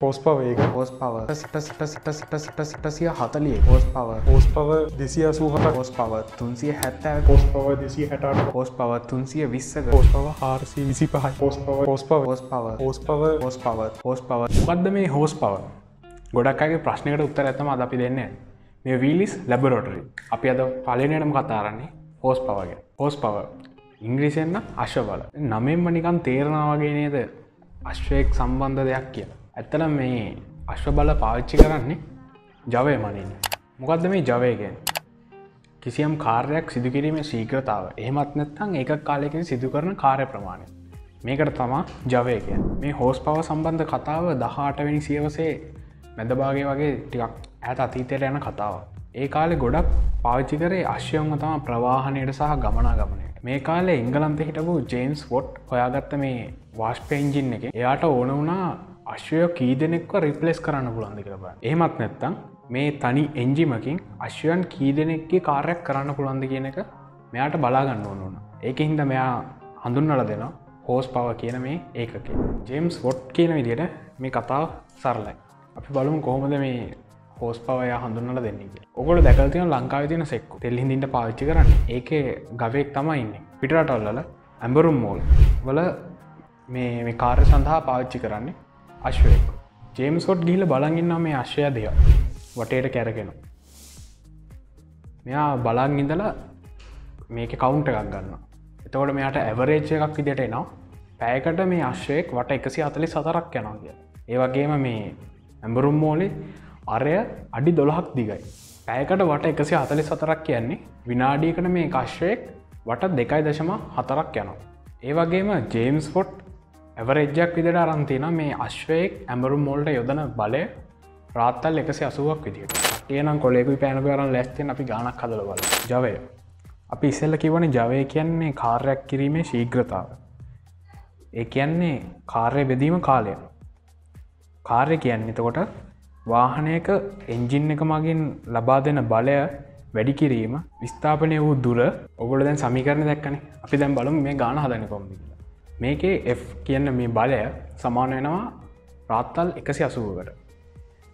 පෝස් පවේක පෝස් පව සිටසිය හතලිය පෝස් පව පෝස් පව දෙසි අසූහට පෝස් පව තුන්සිය හැත්තෑ පෝස් පව දෙසි හැටට පෝස් පව තුන්සිය විස්සක පෝස් පව හාරසි විසි පහයි පෝස් පව පෝස් පව පෝස් පව පෝස් පව හෝස් පව හෝස් පව මොකක්ද මේ හෝස් පව ගොඩක්ගේ ප්‍රශ්නකට උත්තර ඇතම අද අපි දෙන්න මේ වීලිස් ලැබරෝටරි අපි අද පලනයටම කතාරන්නේ හෝස් පවගේ හෝස් පව ඉංග්‍රීසියෙන්න්න අශ්ව බල නමෙන්ම නිකන් තේරනාවගේ නේද අශ්වයෙක් සම්බන්ධ දෙයක් කිය ඇත්තන මේ අශ්ව බල පාවිච්චි කරන්නේ ජවය මනින් මොකක්ද මේ ජවයගෙන් කිසියම් කාර්යක් සිදුකිරීම ශීක්‍රතාව එහෙමත් නැත්තං ඒක කාලයකින් සිදු කරන කාරය ප්‍රමාණය. මේකට තමා ජවයක මේ හෝස් පව සම්බන්ධ කතාව දහටවෙනි සියවසේ මැදභාගේ වගේ ටිකක් ඇත අතීතයට යන කතාව ඒ කාලෙ ගොඩක් පාවිච්චි කරේ අශ්‍යයම තම ප්‍රවාහනයට සහ ගමනා ගමනයට මේ කාලේ එංගලන්ත හිටපු ජේම්ස් වොට් හොයාගත්ත මේ වාශ්පෙන්ජින් එක එයාට ඕන වුණා අශ්වය කී දෙනෙක්ව රිපලෙස් කරන්න පුළන්දි කරබ එහෙමත් නැත්තම් මේ තනි එන්ජිමකින් අශ්වයන් කී දෙනෙක්ගේ කාරයක් කරන්න පුළන්ද කියන එක මෙයාට බලාගන්න ඕන ඕන ඒක හින්ද මෙයා හඳුන්නල දෙෙන හෝස් පව කියන මේ ඒකක. ජේම්ස් වොට් කියන විදියට මේ කතාව සරලයි. අපි බලමු කොහොමද මේ හෝස් පවය හඳුන්නල දෙන්නේ ඔකොට දැකතින ලංකාව තින සෙක්කු. තෙල් හිදිට පාවිච්චි කරන්න. ඒක ගවයෙක් තමයින්න පිටරටල්ලල ඇම්බරුම් මෝල් වල මේ කාර්ය සඳහා පාවිච්චි කරන්නේ අශ්වයෙක් ජේම්සොට් ගිහිල බලගන්න මේ අශ්වය දෙය. වටේට කැරගෙන මෙයා බලන් ඉඳලා මේක කවුන්ට එකක් ගන්න එතකොට මෙයාට ඇවරේච්ච එකක් විදිට එනවා. පෑකට මේ අශ්වයෙක් වට එකසි අතලි සතරක් යනවා කිය ඒවගේම මේ ඇඹරුම් මෝලි අරය අඩි දොළහක් දිගයි. පැයකට වට එකසි අතලි සතරක් කියන්නේ විනාඩීකන මේ කශ්වයෙක් වට දෙකයි දශම හතරක් යනවා. ඒවගේම ජේම්ස් ෆොට් ඇවරෙජ්ජක් විදිට අරන්තින මේ අශ්වයෙක් ඇමරුම් මොල්ට යොදන බලය රාත්තල් එකසි අසුවක් විදිට ඒනම් කොලෙකු පෑන කරන්න ලැස්තෙන් අපි ගානක් හදල බල ජවය. අපි ඉස්සල්ල කිවන ජවය කියන්නේ කාර්යක් කිරීමේ ශීග්‍රතාව ඒ කියන්නේ කාර්ය බෙදීම කාලය. කාර්ය කියන්නේ එතකොට වාහනයක එන්ජින් එක මගින් ලබා දෙන බලය වැඩි කිරීම විස්ථාපනය වූ දුර ඔගොල දැන් සමිකරණ දැක්කන. අපි දැන් බලමු මේ ගාන හදන කොම්දි මේකේ F කියන්න මේ බලය සමාන වෙනවා රාත්තල් එකසි අසුවකට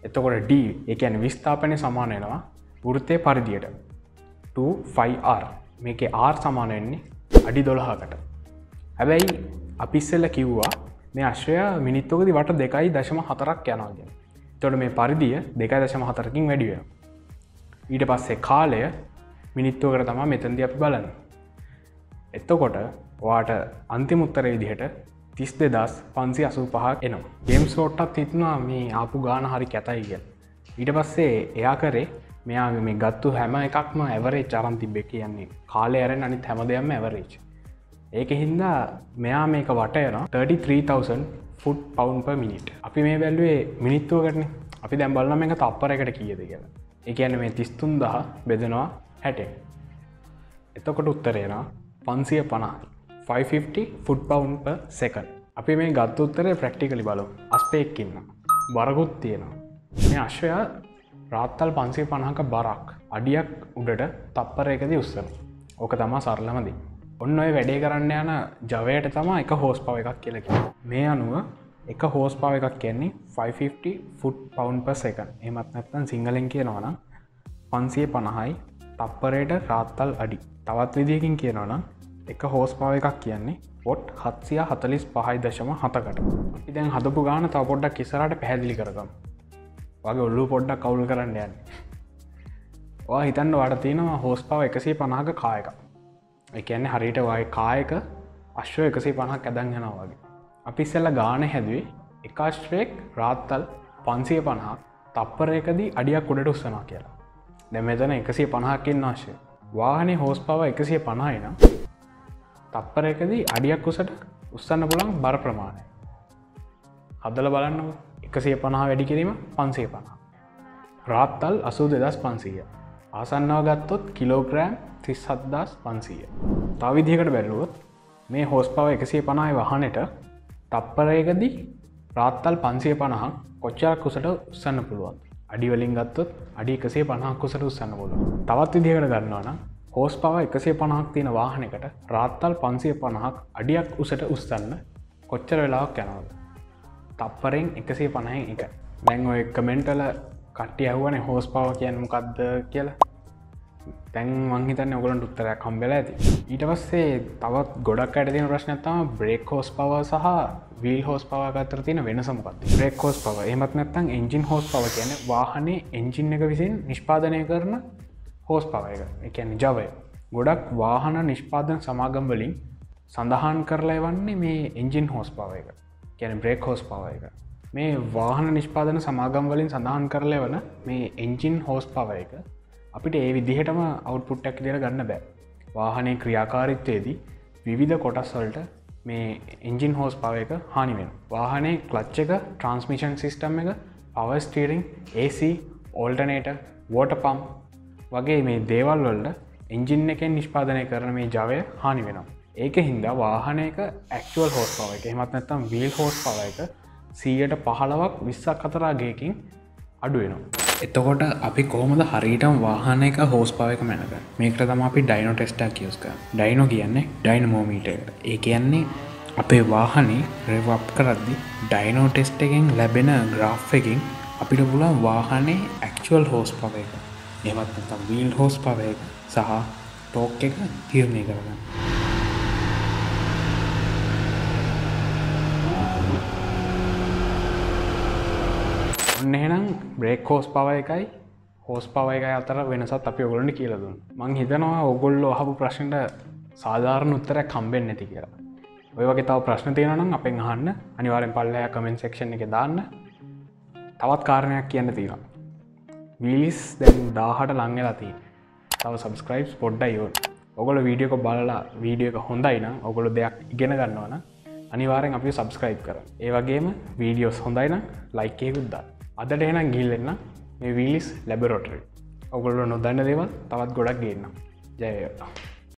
එතකොට D එකන විස්ථාපනය සමාන වෙනවා වෘත්තය පරිදියට. 2R මේක R සමානවෙන්නේ අඩි දොළහකට. හැබැයි අපිස්සල්ල කිව්වා මේ අශ්වය මිනිත්තෝකදි වට දෙකයි දශම හතරක් යනවාගෙන තොට මේ පරිදිය දෙකයි දශම හතරකින් වැඩිය ඊට පස්සේ කාලය මිනිත්තුවකට තමා මෙතන්දි අපි බලන්න. එත්තකොට වාට අන්තිමුත්තර විදිහට තිස් දෙදස් පන්සි අසූ පහක් එනවා. ගේම් සෝට්ටත් හිතුනා මේ ආපු ගාන හරි කැතයි කිය ඊට පස්සේ එයා කරේ මෙයා මේ ගත්තු හැම එකක්ම ඇවරේ චරන් තිබ්බෙ කියන්නේ කාලය ඇරෙන් අනිත් හැම දෙයක්ම ඇවරේච් ඒක හින්දා මෙයා මේක වටයන 33,000 ෆුට් පවන්් ප මිනිට් අපි මේ බැල්ුවේ මිනිත්තුවකටන අපි දැම් බලන්න එක තප්පර එකට කියද කියලා. එකන්න මේ තිස්තුන් දහ බෙදෙනවා හැටේ. එතකොට උත්තරේෙන පන්සිය පනායි. 550 ෆුට් පවන්් ප සෙකන් අපි මේ ගත්ත උත්තරේ ප්‍රක්ටිකලි බලු අස්පේක්කින්න බරගුත් තියෙනවා. මේ අශ්වයා රාත්තල් පන්සේ පණහක බරක් අඩියක් උඩට තප්පර එකද උත්සන ඕක තමා සරලමදී ඔන්න ඔය වැඩේ කරන්න යන ජවයට තමා එක හෝස් පව එකක් කියලක මේ අනුව එක හෝස් පාව එකක් කියන්නේ 550 ෆුට් පවන්් ප සෙකන් එමත් නැත්තන් සිංහලෙන් කියනවන පන්සිය පණහයි තප්පරයට රාත්තල් අඩි. තවත් විදිකින් කියනවනම් එක හෝස් පාව එකක් කියන්නේ පොට් හත්සිය හතලිස් පහයි දශම හතකට. ඉදැන් හදපු ගාන තව පොඩ්ඩක් කිසරට පැහැදිලි කරගම්. වගේ ඔල්ලු පොඩ්ඩක් කවුල් කරන්න යන්න. වා හිතන්න වට තියෙනවා හෝස් පාව එකසේ පනාක කායක එකන්නේ හරිට වයි කායක අශ්ව එකසේ පණහක් ඇදන් යනවා වගේ. අපි ඉස්සල්ල ගාන හැදුවේ එකාශ්වයෙක් රාත්තල් පන්සිය පණහක් තප්පරයකදී අඩියක් උඩට උත්සනා කියලා. දැ මෙතන එකසේ පණහකින් නාශය වාහනේ හෝස් පව එකසිය පණහයින තප්පරයකදී අඩියක් උසට උත්සන්න පුළන් බර ප්‍රමාණය. හදල බලන්න එකසේ පණහා වැඩි කිරීම පන්සේ පණහා රාත්තල් අසූ දෙදස් පන්සීය ආසන්නාව ගත්තොත් කිලෝග්‍රෑම් තිස් හත්දස් පන්සීය තවිදිහකට බැලුවොත් මේ හෝස් පව එකසේ පණයි වහනට තප්පරයකදී රාත්තල් පන්සිය පණහක් කොච්චාක් කුසට උත්සන්න පුළුවන් අඩිවලින් ගත්තොත් අඩි එකසේ පණහක් කුසට උත්සන්න පුල තවත් විදිහකට ගන්නවන හෝස් පව එකසේ පණහක් තියෙන වාහනකට රාත්තල් පන්සිය පණහක් අඩියක් උසට උස්සන්න කොච්චර වෙලාක් යනවද? තප්පරෙන් එකසේ පණහෙන් එක. දැන් ඔය කමෙන්ටල කට්ටිය ඇහුවන හෝස් පව කියන්න මොකක්ද කියලා. තැන් මංහිතන්න ඔගලන්ට උත්තරයක් කම්බෙල ඇති. ඊට පස්සේ තවත් ගොඩක් අඩතින ප්‍රශ්නත්තම බ්‍රේක් හෝස් පව සහ වීල් හෝස් පවාගත්තර තියෙන වෙනසමකත් බ්‍රේක් හෝස් පව. එමත් නැත්තං එන්ජින් හෝස් පව කියන වාහනේ එන්ජින් එක විසින් නිෂ්පාදනය කරන හෝස් පව එක. එකැන ජවය ගොඩක් වාහන නිෂ්පාදන සමාගම් වලින් සඳහන් කරලා වන්නේ මේ එන්ජින් හෝස් පව එක. ගැන බ්‍රේක් හෝස් පව එක. මේ වාහන නිෂ්පාදන සමාගම් වලින් සඳහන් කරලය වන මේ එන්ජින් හෝස් පව එක අපිට ඒ විදිහටම අවුට්පුට්ටක් දිර ගන්න බෑ. වාහනය ක්‍රියාකාරිත්වයේදී විවිධ කොටස්වල්ට මේ එන්ජින් හෝස් පව එක හනිවෙන වාහනේ කලච්ච එක ට්‍රන්ස්මිෂන් සිිස්ටම් එක පවස්ටීරිං AC ඕල්ටනේට වෝට පම් වගේ මේ දේවල් වල්ට එන්ජින් එකෙන් නිෂ්පාදනය කරන මේ ජවය හානි වෙනවා. ඒක හින්දා වාහනයක ඇක්ුවල් හෝස් පව එක හෙමත් නැත්තම් වීල් හෝස් පව එක සීයට පහලවක් විස්සක් අතරාගේකින් අඩුවෙනවා එතකොට අපි කොහොමද හරිටම් වාහනක හෝස් පාවක මැනක මේකට තම අපි ඩයිනෝ ටෙස්ටා කියස්ක ඩයිනෝ කියන්නේ ඩයිනමෝමීට ඒ කියන්නේ අපේ වාහනේ රෙවප් කරද්දි ඩයිනෝ ටෙස්ට එකෙන් ලැබෙන ග්‍රාෆ් එකින් අපිට පුලන් වාහනේ ඇක්චුවල් හෝස් පව එක. එමත් තම් වීල් හෝස් පව එක සහ ටෝක් එක තිරණය කරගන්න. ඔන්න එහෙනම් බ්‍රේක් හෝස් පව එකයි හෝස් පව එක අතර වෙනසත් අපි ඔගොලට කියලදුන් මං හිතනවා ඔගොල්ලෝ අහපු ප්‍රශ්නට සාධාරණ උත්තර කම්බෙන් නැති කියලා. ඔය වගේ තව ප්‍රශ්න තියෙනනම් අපෙන් අහන්න. අනිවාරෙන් පල්ලය කමෙන්ට සෙක්ෂන් එක දාන්න. තවත් කාරණයක් කියන්න තියෙනවා. විලිස් දැන් දාහට ලංගලති තව සබස්ක්‍රයිබ් පොඩ්ඩයිෝ ඔගොල වීඩියක බලලා වීඩියෝ එක හොඳයි නම් ඔගොල දෙයක් ඉගෙන ගන්නවන අනිවාරෙන් අපි සබස්ක්‍රයිබ් කර ඒවගේම වීඩියෝස් හොඳයින ලයිකයකුද්දා අදට එනම් ගිල්ලෙන්න මේ වීලිස් ලැබරොටරි ඔගොල්ල නොදන්න දේවල් තවත් ගොඩක් ගන්න ජයතා